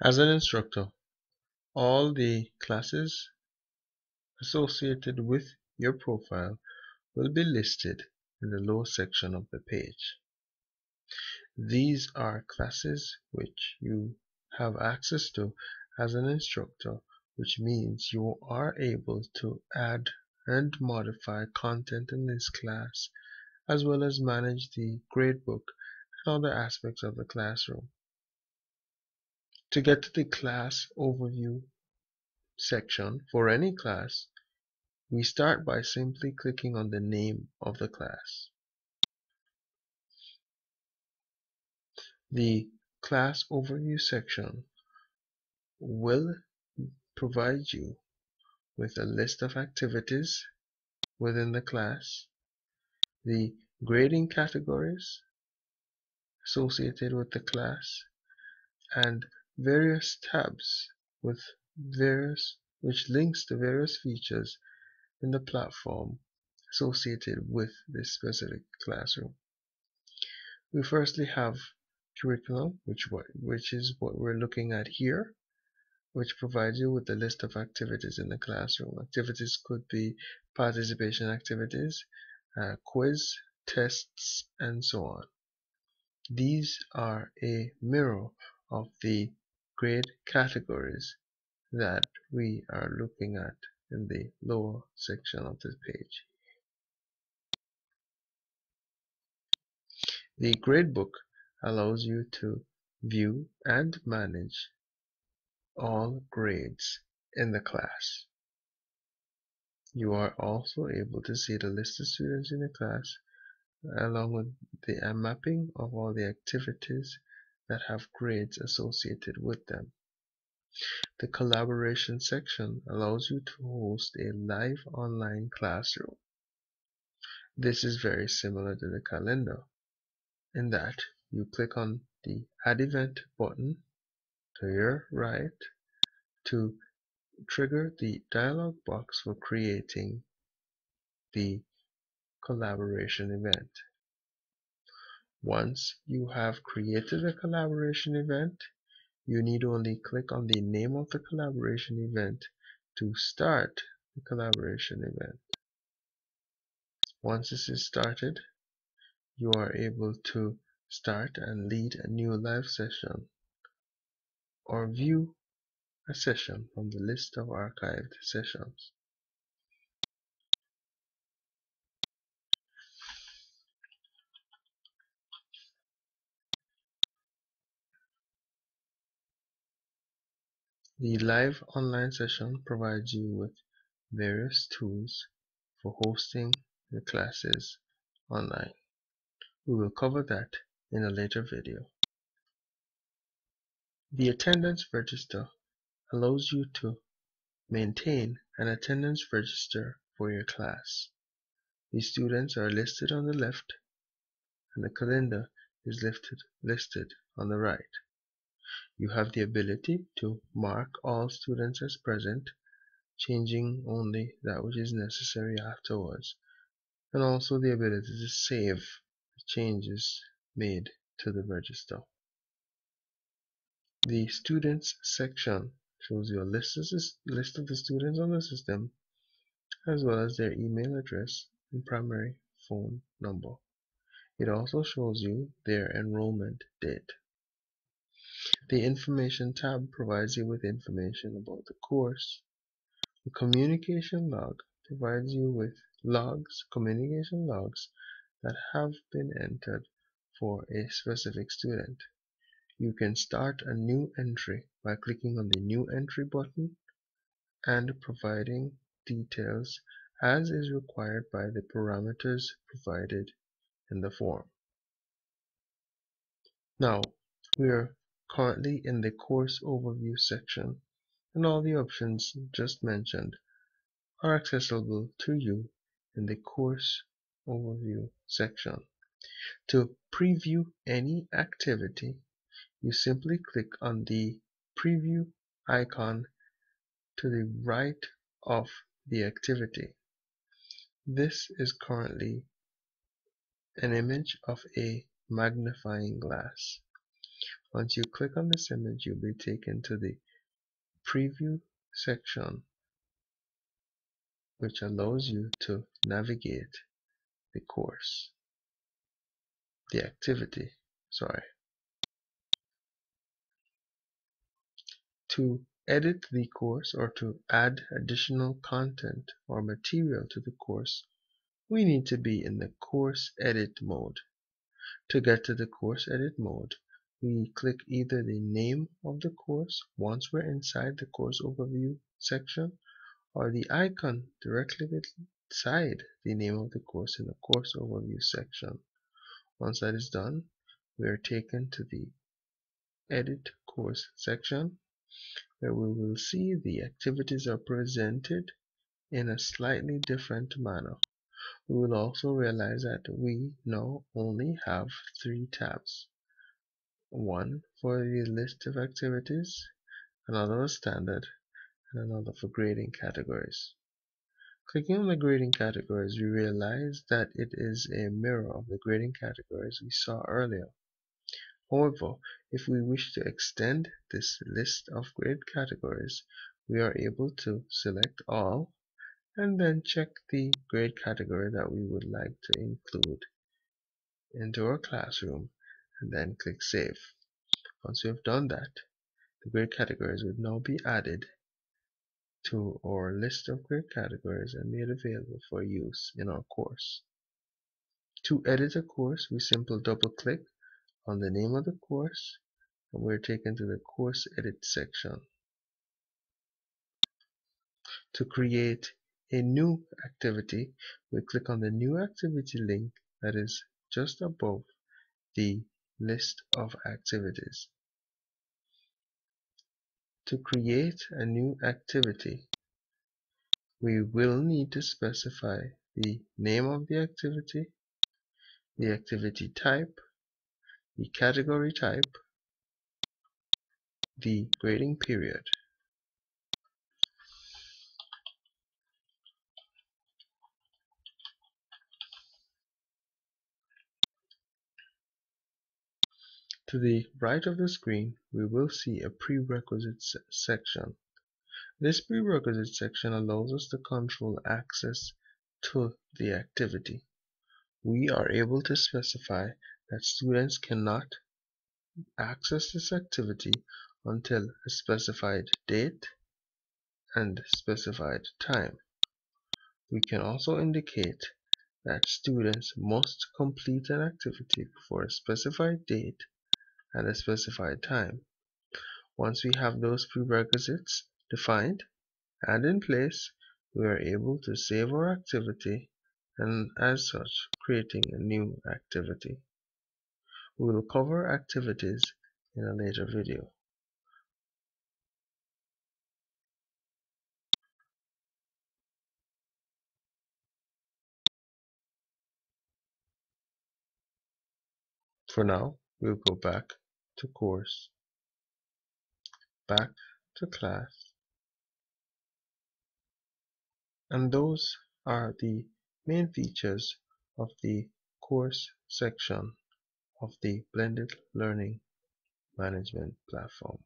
As an instructor, all the classes associated with your profile will be listed in the lower section of the page. These are classes which you have access to as an instructor, which means you are able to add and modify content in this class, as well as manage the gradebook and other aspects of the classroom. To get to the class overview section for any class, we start by simply clicking on the name of the class. The class overview section will provide you with a list of activities within the class, the grading categories associated with the class, and various tabs with various which links to various features in the platform associated with this specific classroom. We firstly have curriculum, which which is what we're looking at here, which provides you with a list of activities in the classroom. Activities could be participation activities, uh, quiz, tests, and so on. These are a mirror of the grade categories that we are looking at in the lower section of this page. The gradebook allows you to view and manage all grades in the class. You are also able to see the list of students in the class along with the mapping of all the activities that have grades associated with them. The collaboration section allows you to host a live online classroom. This is very similar to the calendar in that you click on the add event button to your right to trigger the dialog box for creating the collaboration event. Once you have created a collaboration event, you need only click on the name of the collaboration event to start the collaboration event. Once this is started, you are able to start and lead a new live session or view a session from the list of archived sessions. The live online session provides you with various tools for hosting your classes online. We will cover that in a later video. The attendance register allows you to maintain an attendance register for your class. The students are listed on the left and the calendar is listed, listed on the right. You have the ability to mark all students as present, changing only that which is necessary afterwards, and also the ability to save the changes made to the register. The students section shows you a list of, list of the students on the system as well as their email address and primary phone number. It also shows you their enrollment date. The Information tab provides you with information about the course. The Communication log provides you with logs, communication logs that have been entered for a specific student. You can start a new entry by clicking on the New Entry button and providing details as is required by the parameters provided in the form. Now, we are currently in the course overview section and all the options just mentioned are accessible to you in the course overview section. To preview any activity, you simply click on the preview icon to the right of the activity. This is currently an image of a magnifying glass. Once you click on this image, you'll be taken to the preview section, which allows you to navigate the course, the activity, sorry. To edit the course or to add additional content or material to the course, we need to be in the course edit mode. To get to the course edit mode, we click either the name of the course once we're inside the course overview section or the icon directly beside the name of the course in the course overview section. Once that is done, we are taken to the edit course section where we will see the activities are presented in a slightly different manner. We will also realize that we now only have three tabs one for the list of activities, another for standard, and another for grading categories. Clicking on the grading categories, we realize that it is a mirror of the grading categories we saw earlier. However, if we wish to extend this list of grade categories, we are able to select all and then check the grade category that we would like to include into our classroom and then click Save. Once we have done that, the grade categories would now be added to our list of grade categories and made available for use in our course. To edit a course, we simply double click on the name of the course and we're taken to the course edit section. To create a new activity, we click on the new activity link that is just above the list of activities. To create a new activity, we will need to specify the name of the activity, the activity type, the category type, the grading period. To the right of the screen, we will see a prerequisites section. This prerequisite section allows us to control access to the activity. We are able to specify that students cannot access this activity until a specified date and specified time. We can also indicate that students must complete an activity before a specified date and a specified time. Once we have those prerequisites defined and in place, we are able to save our activity and as such creating a new activity. We will cover activities in a later video. For now, we'll go back to course, back to class, and those are the main features of the course section of the blended learning management platform.